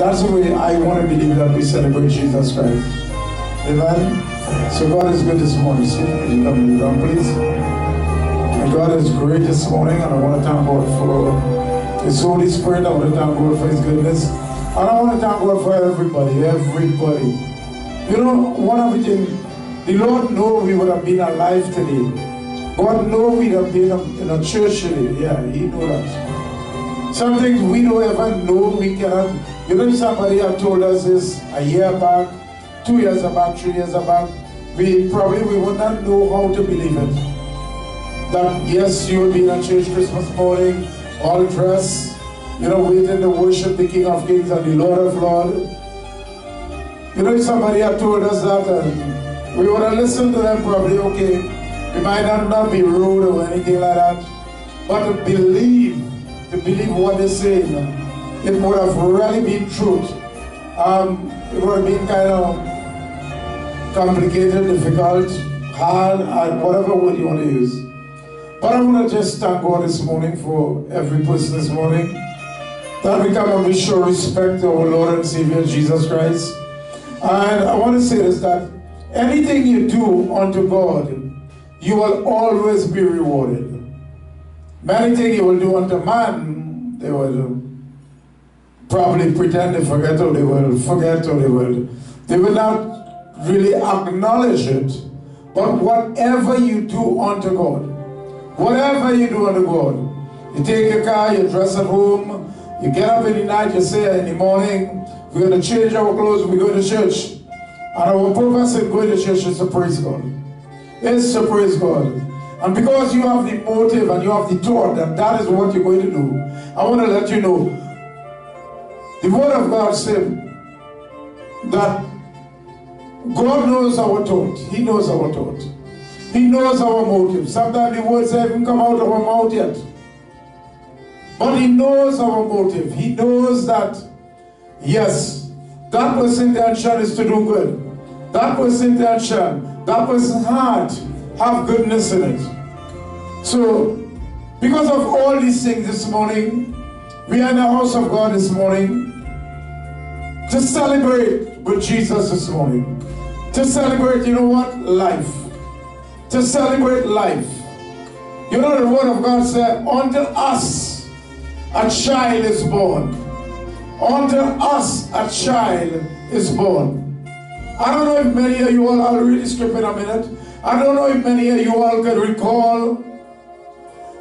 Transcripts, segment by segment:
That's the way I want to believe that we celebrate Jesus Christ. Amen. So God is good this morning. So you come down, please. And God is great this morning, and I want to thank God for His Holy Spirit. I want to thank God for His goodness. And I want to thank God for everybody, everybody. You know, one of the things, the Lord know we would have been alive today. God know we'd have been in a church today. Yeah, He know that. Some things we don't ever know we cannot you know, somebody had told us this a year back, two years back, three years back. We probably we would not know how to believe it. That yes, you will be in a church Christmas morning, all dressed, you know, waiting to worship the King of Kings and the Lord of Lords. You know, somebody had told us that, and we would have listened to them probably, okay, we might not, not be rude or anything like that, but to believe, to believe what they're saying, it would have really been truth. Um, it would have been kind of complicated, difficult, hard, and whatever word you want to use. But I want to just thank God this morning for every person this morning that we come and show respect to our Lord and Savior Jesus Christ. And I want to say this that anything you do unto God, you will always be rewarded. Many things you will do unto man, they will do probably pretend to forget or they will forget or they will. They will not really acknowledge it. But whatever you do unto God, whatever you do unto God, you take your car, you dress at home, you get up in the night, you say in the morning, we're going to change our clothes, we go to church. And our purpose in going to church is to praise God. It's to praise God. And because you have the motive and you have the thought that that is what you're going to do, I want to let you know the Word of God said that God knows our thought. He knows our thought. He knows our motive. Sometimes the words haven't come out of our mouth yet. But He knows our motive. He knows that, yes, that person's intention is to do good. That person's intention, that person's heart have goodness in it. So, because of all these things this morning, we are in the house of God this morning to celebrate with Jesus this morning. To celebrate, you know what? Life. To celebrate life. You know the word of God said, unto us a child is born. Unto us a child is born. I don't know if many of you all, I'll read the in a minute. I don't know if many of you all can recall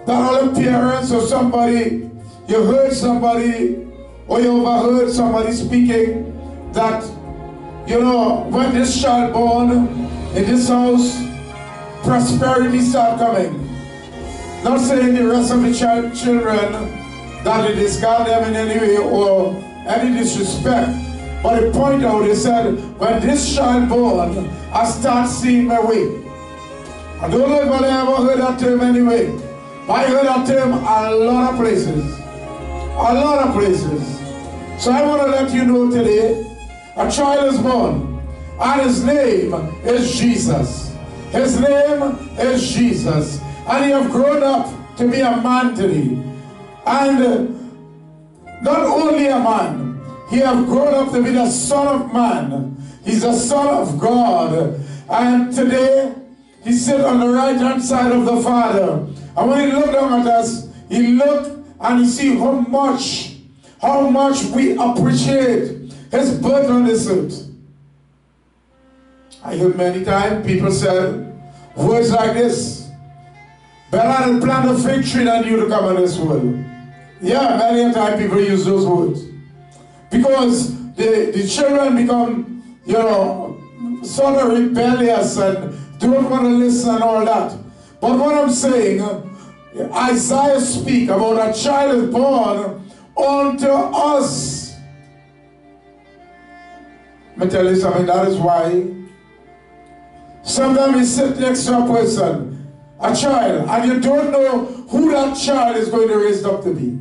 that all appearance of somebody, you heard somebody you overheard somebody speaking that, you know, when this child born in this house, prosperity start coming. Not saying the rest of the child, children that it discard them in any way or any disrespect. But the point out is that when this child born, I start seeing my way. I don't know if I ever heard that term anyway. But I heard that term a lot of places. A lot of places. So I want to let you know today, a child is born, and his name is Jesus. His name is Jesus. And he have grown up to be a man today. And not only a man, he have grown up to be the son of man. He's the son of God. And today, he sit on the right hand side of the Father. And when he looked down at us, he looked and he see how much how much we appreciate his birth on this earth. I heard many times people say words like this. Better than plant a fig tree than you to come in this world. Yeah, many times people use those words. Because the, the children become, you know, sort of rebellious and don't want to listen and all that. But what I'm saying, Isaiah speak about a child is born unto us. Let me tell you something, that is why sometimes you sit next to a person, a child, and you don't know who that child is going to raise up to be.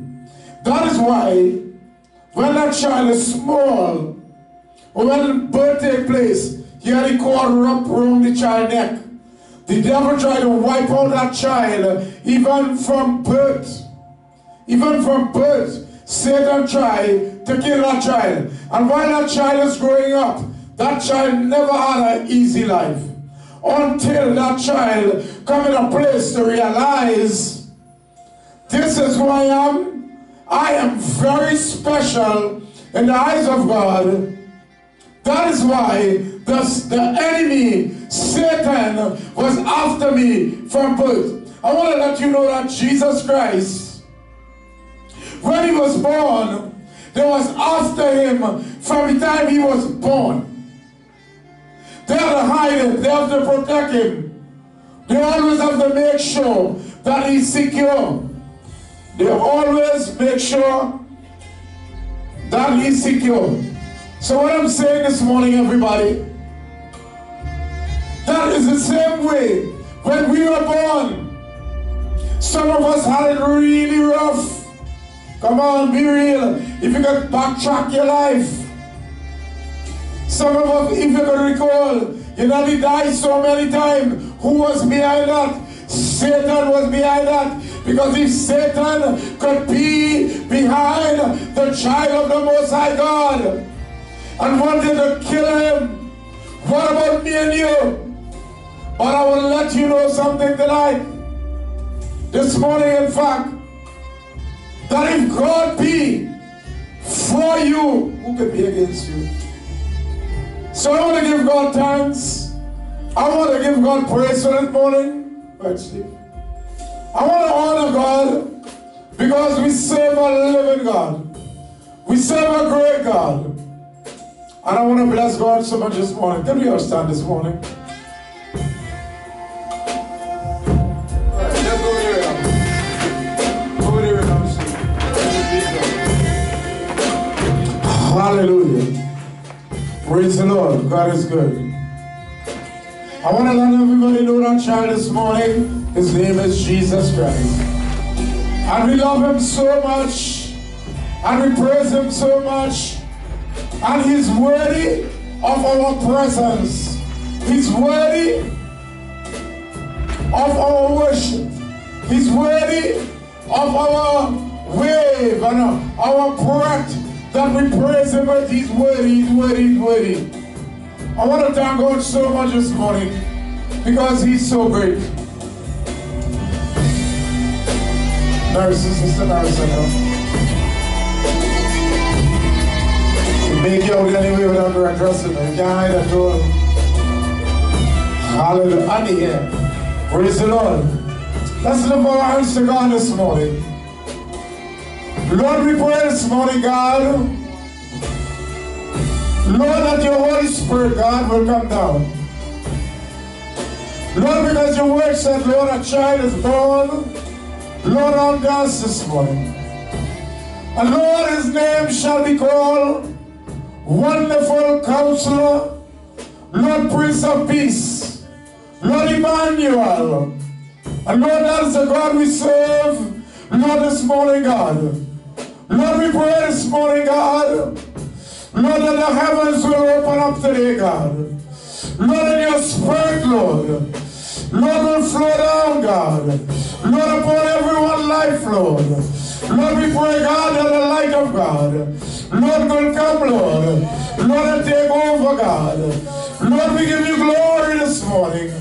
That is why when that child is small, when birth takes place, you have the cord wrapped around the child's neck. The devil try to wipe out that child even from birth. Even from birth. Satan tried to kill that child. And while that child is growing up, that child never had an easy life. Until that child come in a place to realize this is who I am. I am very special in the eyes of God. That is why the, the enemy, Satan, was after me from birth. I want to let you know that Jesus Christ, when he was born, they was after him from the time he was born. They have to hide him. They have to protect him. They always have to make sure that he's secure. They always make sure that he's secure. So what I'm saying this morning, everybody, that is the same way when we were born. Some of us had it really rough. Come on, be real. If you could backtrack your life. Some of us, if you could recall, you know, he died so many times. Who was behind that? Satan was behind that. Because if Satan could be behind the child of the Most High God and wanted to kill him, what about me and you? But I will let you know something tonight. This morning, in fact, that if God be for you, who can be against you? So I want to give God thanks. I want to give God praise for this morning. I want to honor God because we serve a living God. We serve a great God. And I want to bless God so much this morning. Can we all stand this morning? Hallelujah. Praise the Lord. God is good. I want to let everybody know that child this morning. His name is Jesus Christ. And we love him so much. And we praise him so much. And he's worthy of our presence. He's worthy of our worship. He's worthy of our wave and our breath that we praise him, but he's worthy, he's worthy, he's worthy. I want to thank God so much this morning because he's so great. Nurse, Sister Nurse, I know. Make you out anyway without addressing her. You can't hide that door. Hallelujah. Praise the Lord. Let's lift our hands to God this morning. Lord, we pray this morning, God. Lord, that your Holy Spirit, God, will come down. Lord, because your word said, Lord, a child is born, Lord, on us this morning. And Lord, his name shall be called Wonderful Counselor, Lord, Prince of Peace, Lord Emmanuel. And Lord, that is the God we serve, Lord, this morning, God. Lord, we pray this morning, God. Lord, that the heavens will open up today, God. Lord, in your spirit, Lord. Lord, will flow down, God. Lord, upon everyone's life, Lord. Lord, we pray, God, that the light of God, Lord, will come, Lord. Lord, and take over, God. Lord, we give you glory this morning.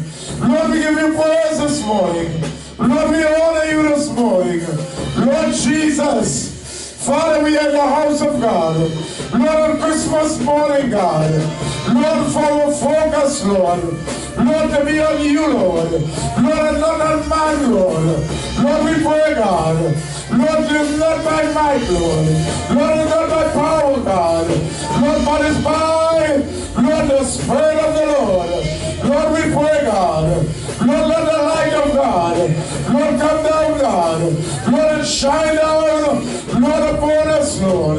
Lord, we give you praise this morning. Lord, we honor you this morning. Lord Jesus, Father, we are in the house of God. Lord, on Christmas morning, God. Lord, for our focus, Lord. Lord, to be on you, Lord. Lord, and not on man, Lord. Lord, we pray, God. Lord, it not by might, Lord. Lord, not by power, God. Lord, but it's by, Lord, the Spirit of the Lord. Lord, we pray, God. Lord, let the light of God, Lord, come down, God. Lord, shine down Lord, upon us, Lord.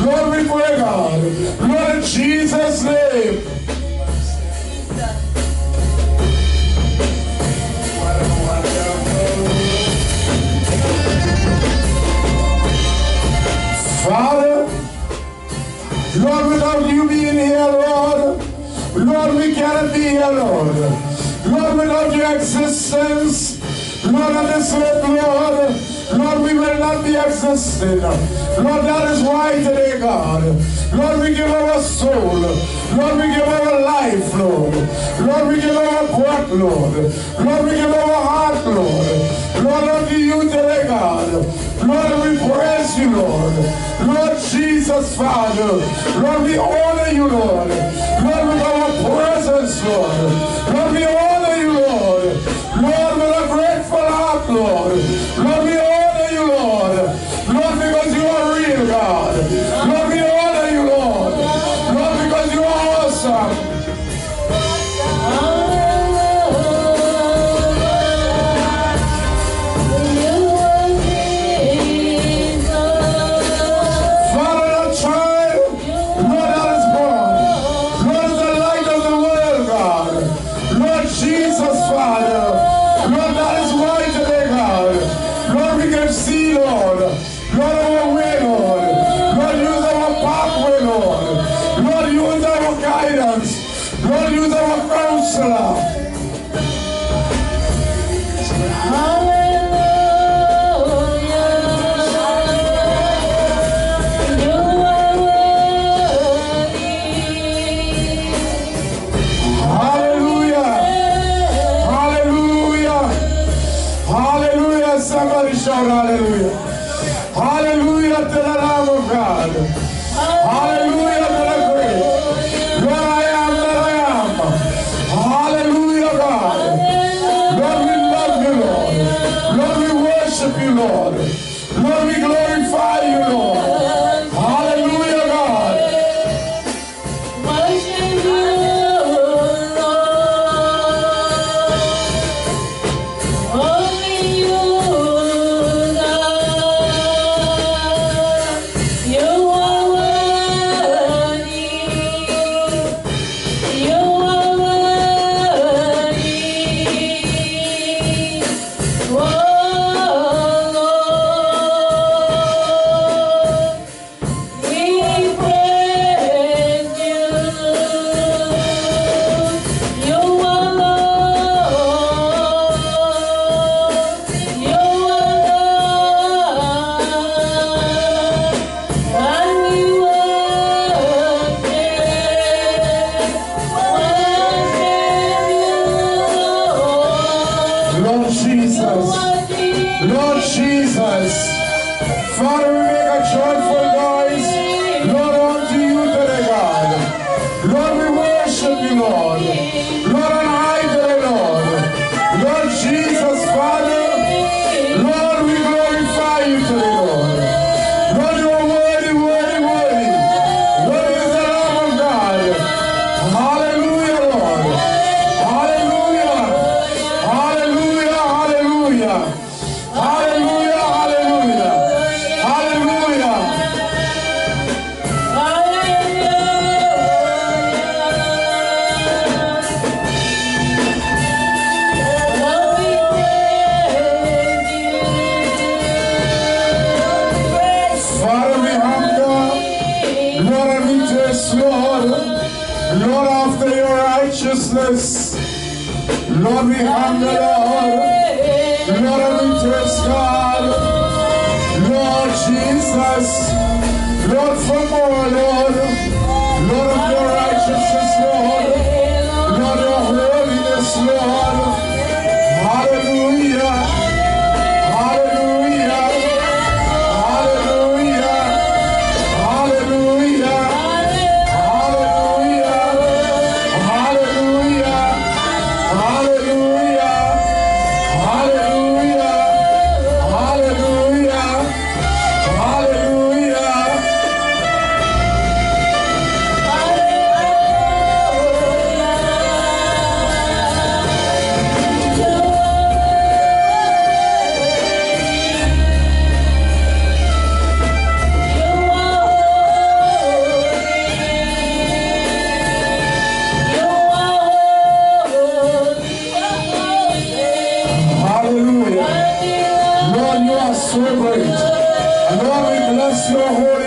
Lord, we pray, God. Lord, in Jesus' name. Father, Lord, without you being here, Lord, Lord, we cannot be here, Lord. Lord, without your existence, Lord, on this earth, Lord, Lord, we will not be existing. Lord, that is why today, God. Lord, we give our soul. Lord, we give our life, Lord. Lord, we give our breath, Lord. Lord, we give our heart, Lord. Lord, unto you today, God. Lord, we praise you, Lord. Lord Jesus, Father. Lord, we honor you, Lord. Lord, with our presence, Lord. Lord, we honor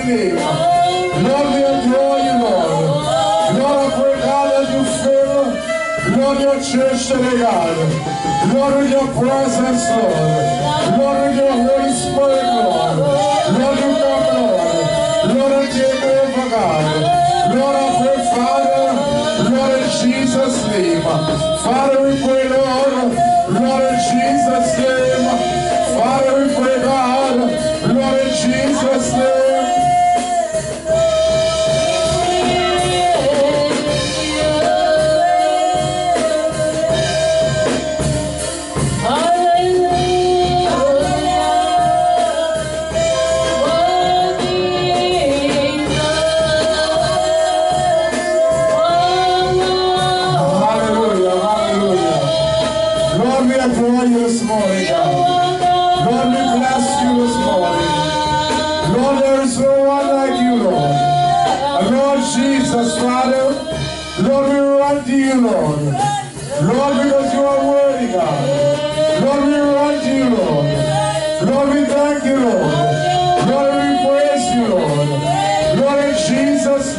Lord, we adore you, Lord. Lord, I pray, you fill, Lord, your church today, God. Lord, with your presence, Lord. Lord, with your Holy Spirit, Lord. Lord, you come, Lord. Lord, I take over, God. Lord, I pray, Father, Lord, in Jesus' name. Father, we pray, Lord. Lord, in Jesus' name. Father,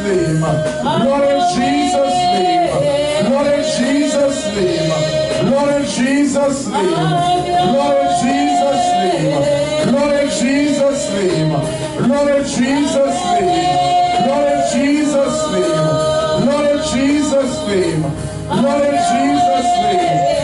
name. Lord, in Jesus' name. Lord, in Jesus' name. Lord, in Jesus' name. Lord, in Jesus' name. Lord, in Jesus' name. Lord, in Jesus' name. Lord, in Jesus' name. Lord, in Jesus' name. Lord, in Jesus' name.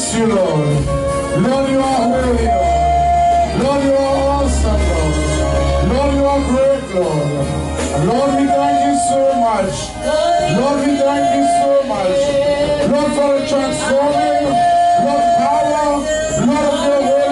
bless you, Lord. Lord, you are holy, Lord. Lord, you are awesome, Lord. Lord, you are great, Lord. Lord, we thank you so much. Lord, we thank you so much. Lord, for the transforming, Lord, power, Lord, of your word.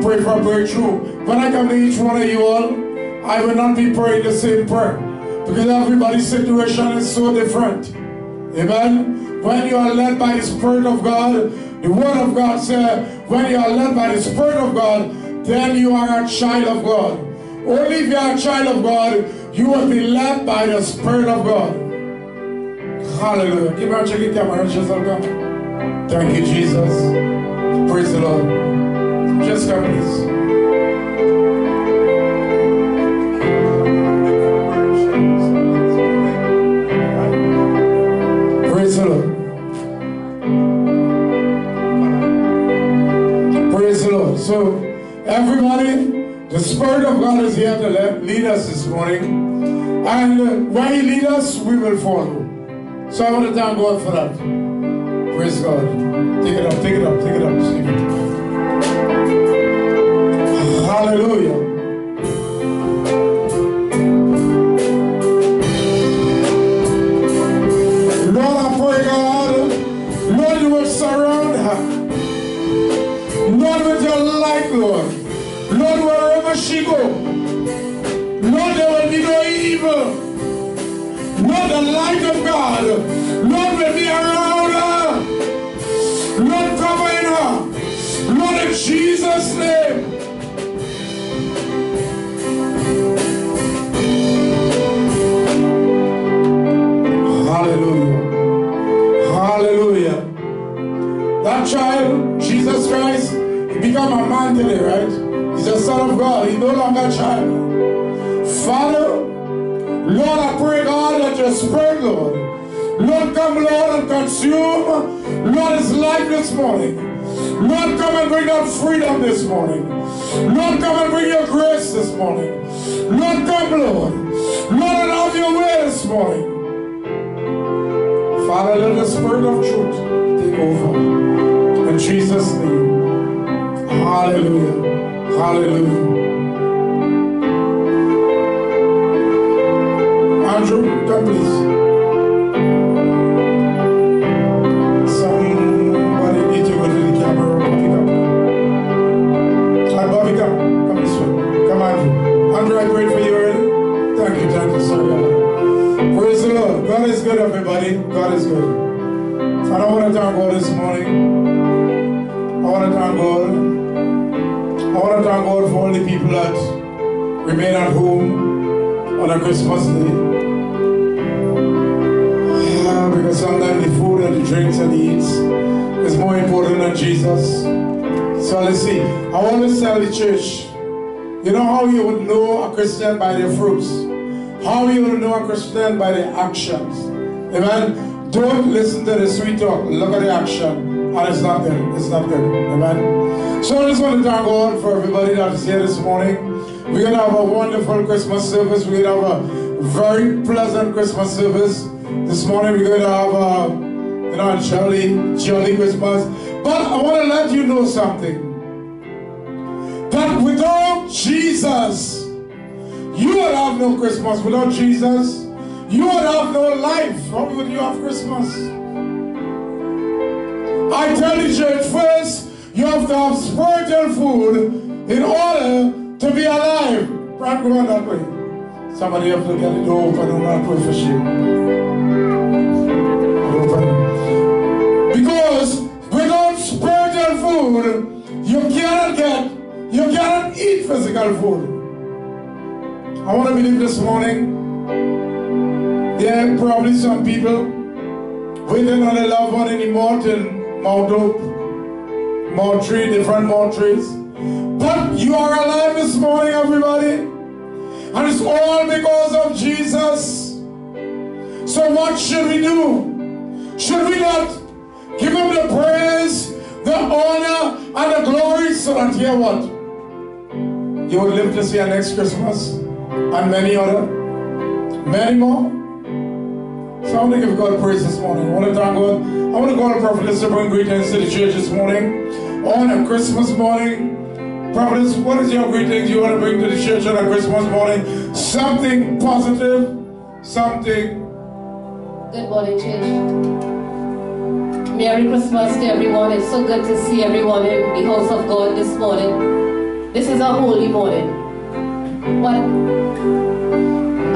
Pray for breakthrough. When I come to each one of you all, I will not be praying the same prayer. Because everybody's situation is so different. Amen. When you are led by the Spirit of God, the Word of God says, when you are led by the Spirit of God, then you are a child of God. Only if you are a child of God, you will be led by the Spirit of God. Hallelujah. Give me a check it, camera, God. Thank you, Jesus. Praise the Lord. Just come, please. Praise the Lord. Praise the Lord. So, everybody, the Spirit of God is here to lead us this morning. And uh, when He leads us, we will follow. So I want to thank God for that. Praise God. Take it up, take it up, take it up. Stephen. Her. Lord, with your light, Lord. Lord, wherever she go, Lord, there will be no evil. Lord, the light of God, Lord, will be around her. Lord, covering her. Lord, in Jesus' name. A man today, right? He's a son of God. He's no longer a child. Father, Lord, I pray, God, that your spirit, Lord, Lord, come, Lord, and consume, Lord, his life this morning. Lord, come and bring that freedom this morning. Lord, come and bring your grace this morning. Lord, come, Lord. Lord, and have your way this morning. Father, let the spirit of truth take over. In Jesus' name. Hallelujah. Hallelujah. Andrew, come please. Sometimes the food and the drinks and the eats is more important than Jesus. So let's see. I want to tell the church, you know how you would know a Christian by their fruits? How you would know a Christian by their actions? Amen. Don't listen to the sweet talk. Look at the action. And it's not good. It's not good. Amen. So I just want to thank God for everybody that is here this morning. We're going to have a wonderful Christmas service. We're going to have a very pleasant Christmas service. This morning we're going to have a, you know, jolly, jolly Christmas. But I want to let you know something. That without Jesus, you would have no Christmas. Without Jesus, you would have no life. How would you have Christmas? I tell the church first, you have to have spiritual food in order to be alive. Right, that way. Somebody have to get it open and not pray for shame. Food, you cannot get, you cannot eat physical food. I want to believe this morning there are probably some people waiting on a loved one anymore till Mount Hope, Mount Tree, different Mount Trees. But you are alive this morning, everybody. And it's all because of Jesus. So what should we do? Should we not give him the praise, the honor, glory so hear what? You will live to see our next Christmas and many other, many more. So I want to give God praise this morning. I want to thank God. I want to go to Prophetess to bring greetings to the church this morning. On a Christmas morning. Prophetess, what is your greetings you want to bring to the church on a Christmas morning? Something positive, something. Good morning, church. Merry Christmas to everyone. It's so good to see everyone in the house of God this morning. This is a holy morning. But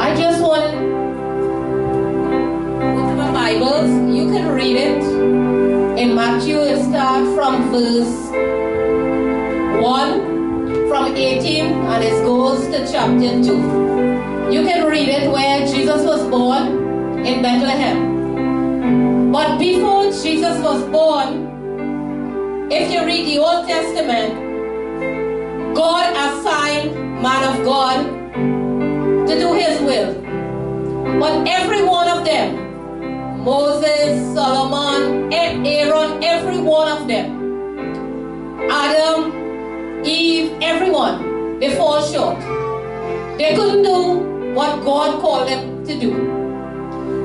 I just want Bibles, you can read it. In Matthew, it starts from verse 1, from 18, and it goes to chapter 2. You can read it where Jesus was born in Bethlehem. But before Jesus was born, if you read the Old Testament, God assigned man of God to do his will. But every one of them Moses, Solomon, Aaron, every one of them. Adam, Eve, everyone, they fall short. They couldn't do what God called them to do.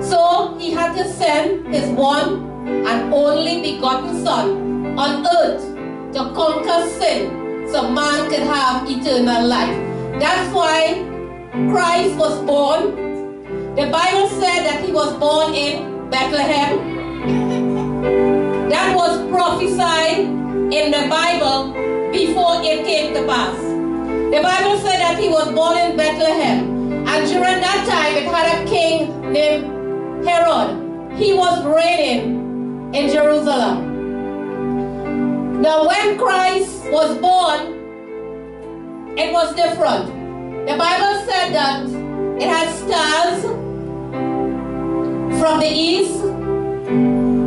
So he had to send his one and only begotten son on earth to conquer sin so man could have eternal life. That's why Christ was born. The Bible said that he was born in Bethlehem. That was prophesied in the Bible before it came to pass. The Bible said that he was born in Bethlehem. And during that time, it had a king named Herod. He was reigning in Jerusalem. Now, when Christ was born, it was different. The Bible said that it had stars from the east.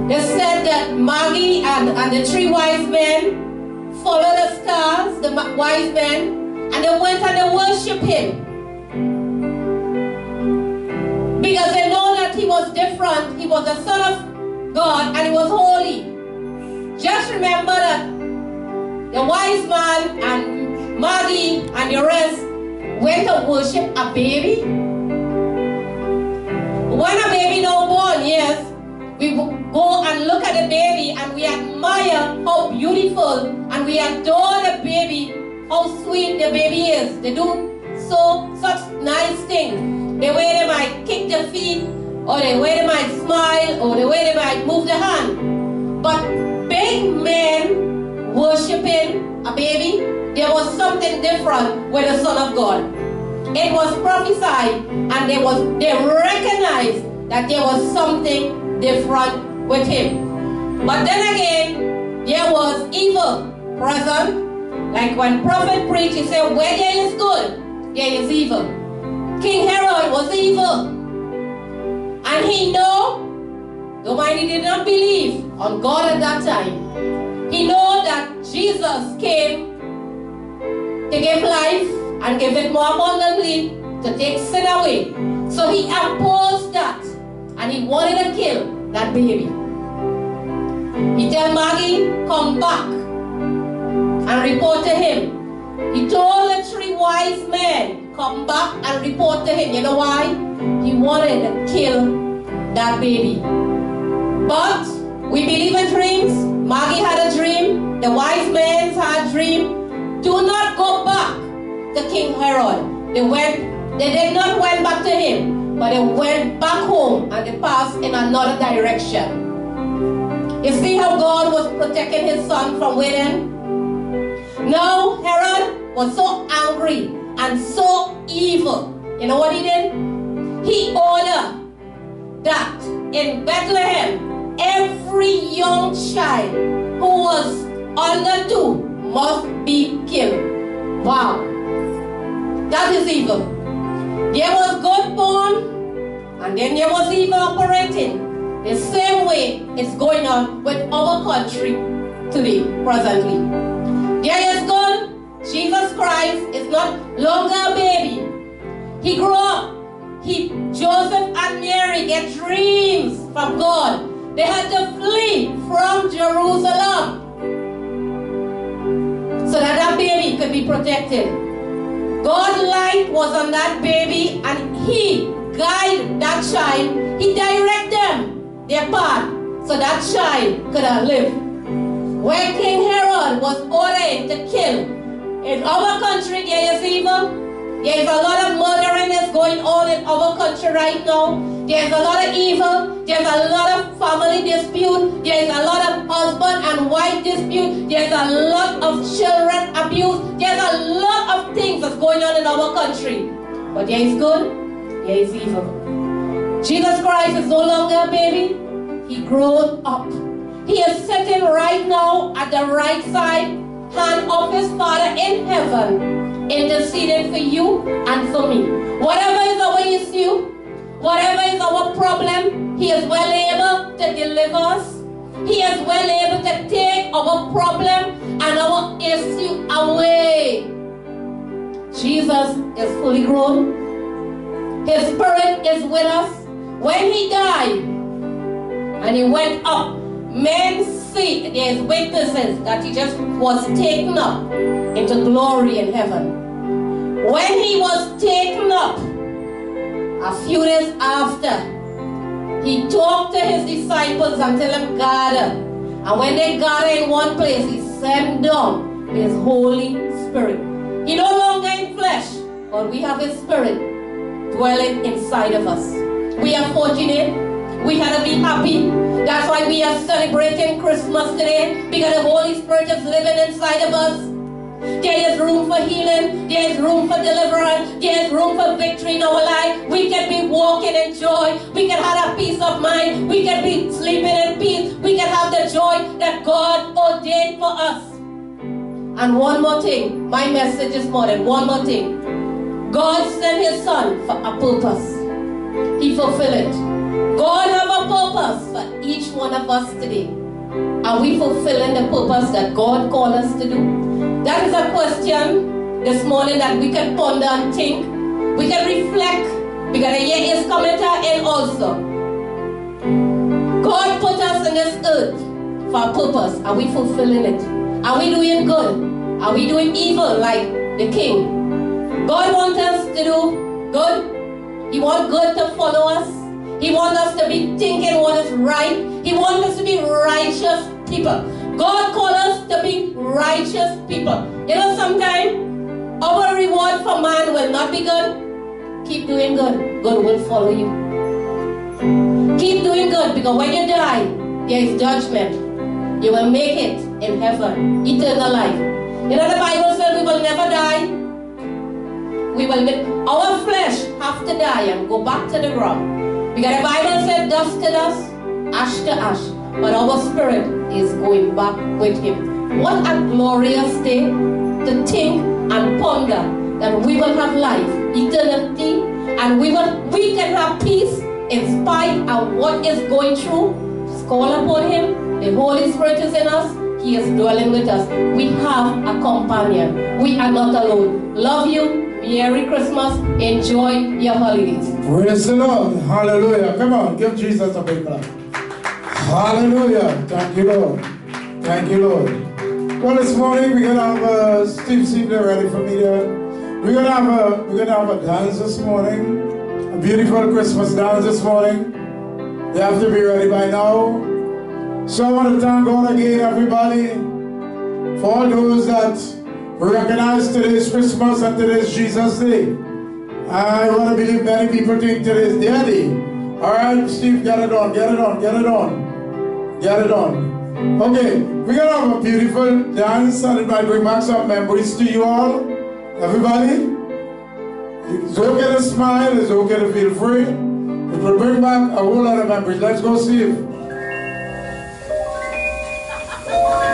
They said that Magi and, and the three wise men followed the stars, the wise men, and they went and they worshiped him. Because they know that he was different. He was the son of God and he was holy. Just remember that the wise man and Magi and the rest went to worship a baby when a baby now born, yes, we go and look at the baby and we admire how beautiful and we adore the baby, how sweet the baby is. They do so such nice things. The way they might kick their feet, or the way they might smile, or the way they might move their hand. But big men worshiping a baby, there was something different with the Son of God. It was prophesied and they was they recognized that there was something different with him. But then again, there was evil present. Like when prophet preached, he said, where there is good, there is evil. King Herod was evil. And he know, though he did not believe on God at that time, he know that Jesus came to give life and give it more abundantly to take sin away. So he opposed that and he wanted to kill that baby. He tell Magi, come back and report to him. He told the three wise men, come back and report to him. You know why? He wanted to kill that baby. But we believe in dreams. Magi had a dream. The wise men had a dream. Do not go back to King Herod. They went, they did not went back to him, but they went back home and they passed in another direction. You see how God was protecting his son from within? Now Herod was so angry and so evil. You know what he did? He ordered that in Bethlehem, every young child who was under two must be killed. Wow. That is evil. There was God born, and then there was evil operating. The same way it's going on with our country today, presently. There is God. Jesus Christ is not longer a baby. He grew up. He, Joseph and Mary get dreams from God. They had to flee from Jerusalem so that that baby could be protected. God's light was on that baby and he guided that child. He directed them their path so that child could have lived. When King Herod was ordered to kill, in our country there is evil. There is a lot of murdering that's going on in our country right now. There's a lot of evil. There's a lot of family dispute. There's a lot of husband and wife dispute. There's a lot of children abuse. There's a lot of things that's going on in our country. But there is good, there is evil. Jesus Christ is no longer a baby. He grown up. He is sitting right now at the right side hand of his Father in heaven, interceding for you and for me. Whatever is our issue, whatever is our problem, he is well able to deliver us. He is well able to take our problem and our issue away. Jesus is fully grown. His spirit is with us. When he died and he went up, men see, there's witnesses that he just was taken up into glory in heaven. When he was taken up, a few days after, he talked to his disciples and tell them gather. And when they gather in one place, he sent down his Holy Spirit. He no longer in flesh, but we have his spirit dwelling inside of us. We are fortunate. We gotta be happy. That's why we are celebrating Christmas today because the Holy Spirit is living inside of us. There is room for healing. There is room for deliverance. There is room for victory in our life. We can be walking in joy. We can have a peace of mind. We can be sleeping in peace. We can have the joy that God ordained for us. And one more thing, my message is this morning, one more thing. God sent his son for a purpose. He fulfilled it. God purpose for each one of us today. Are we fulfilling the purpose that God called us to do? That is a question this morning that we can ponder and think. We can reflect because the year is coming to an end also. God put us in this earth for a purpose. Are we fulfilling it? Are we doing good? Are we doing evil like the king? God wants us to do good he wants good to follow us. He wants us to be thinking what is right. He wants us to be righteous people. God called us to be righteous people. You know, sometimes our reward for man will not be good. Keep doing good. Good will follow you. Keep doing good because when you die, there is judgment. You will make it in heaven, eternal life. You know, the Bible says we will never die we will. Our flesh have to die and go back to the ground. Because the Bible said dust to dust, ash to ash. But our spirit is going back with him. What a glorious day to think and ponder that we will have life, eternity, and we will we can have peace in spite of what is going through. Just call upon him. The Holy Spirit is in us. He is dwelling with us. We have a companion. We are not alone. Love you Merry Christmas. Enjoy your holidays. Praise the Lord. Hallelujah. Come on, give Jesus a big clap. Hallelujah. Thank you, Lord. Thank you, Lord. Well, this morning we're gonna have uh, Steve Steve ready for me there. We're gonna have a we're gonna have a dance this morning, a beautiful Christmas dance this morning. They have to be ready by now. So I want to thank God again, everybody, for all those that recognize today's Christmas and today's Jesus Day. I want to believe many people think today's Daddy. All right, Steve, get it on, get it on, get it on, get it on. Okay, we're gonna have a beautiful dance and it might bring back some memories to you all. Everybody, it's okay to smile, it's okay to feel free. It will bring back a whole lot of memories. Let's go, Steve.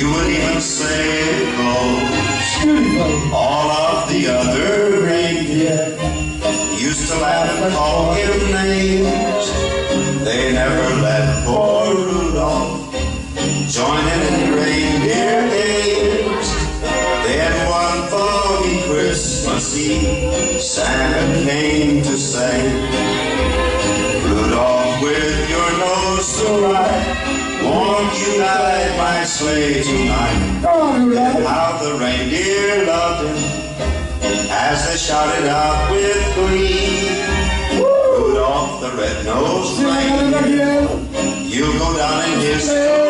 you would even say it beautiful. All of the other reindeer used to laugh and call him names. They never sleigh tonight? On, Rudolph. How the reindeer loved him as they shouted out with glee. Rudolph the red-nosed reindeer, you'll go down in history.